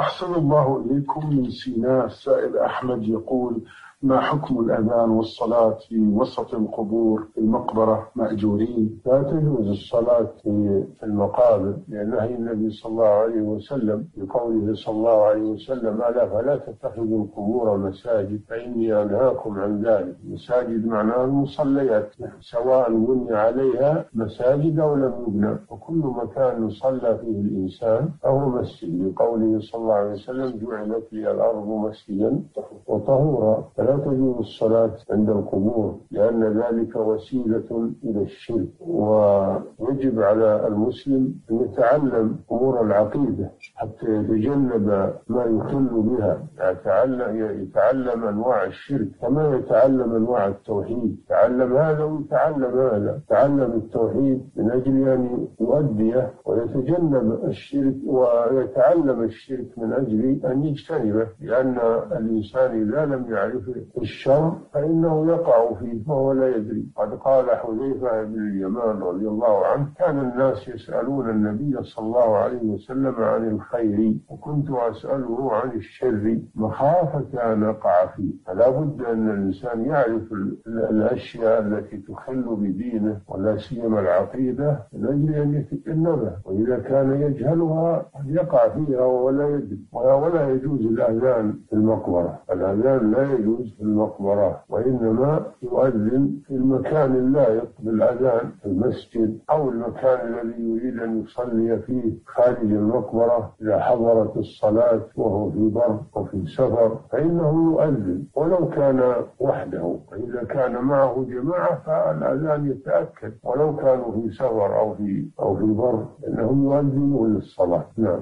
أحسن الله إليكم من سيناء السائل أحمد يقول ما حكم الأذان والصلاة في وسط القبور في المقبرة مأجورين؟ لا تجوز الصلاة في المقابر لأن نهي النبي صلى الله عليه وسلم بقوله صلى الله عليه وسلم ألا فلا تتخذوا القبور مساجد؟ فإني أنهاكم عن ذلك. مساجد معناها المصليات سواء بني عليها مساجد أو لم يبنى. وكل مكان يصلى فيه الإنسان فهو مسجد. لقوله صلى الله عليه وسلم جعلت لي الأرض مسجدا وطهورا. تجوز الصلاة عند القبور لأن ذلك وسيلة إلى الشرك. ويجب على المسلم أن يتعلم أمور العقيدة حتى يتجنب ما يخل بها. يتعلم, أنواع الشرك كما يتعلم أنواع التوحيد. يتعلم هذا ويتعلم هذا. يتعلم التوحيد من أجل أن يؤديه ويتجنب الشرك ويتعلم الشرك من أجل أن يجتنبه لأن الإنسان إذا لم يعرف الشر فإنه يقع فيه وهو لا يدري. قد قال حذيفة بن اليمان رضي الله عنه كان الناس يسألون النبي صلى الله عليه وسلم عن الخير وكنت أسأله عن الشر. مخافة أن أقع فيه. فلا بد أن الإنسان يعرف الأشياء التي تخل بدينه ولا سيما العقيدة من أجل أن يتجنبها. وإذا كان يجهلها يقع فيها ولا يدري. ولا يجوز الأذان في المقبرة. الأذان لا يجوز في المقبرة وإنما يؤذن في المكان اللائق بالأذان في المسجد أو المكان الذي يريد أن يصلي فيه خارج المقبرة إذا حضرت الصلاة وهو في بر أو في سفر فإنه يؤذن. ولو كان وحده وإذا كان معه جماعة فالأذان يتأكد. ولو كانوا في سفر أو في أو في بر إنهم يؤذنون للصلاة. نعم.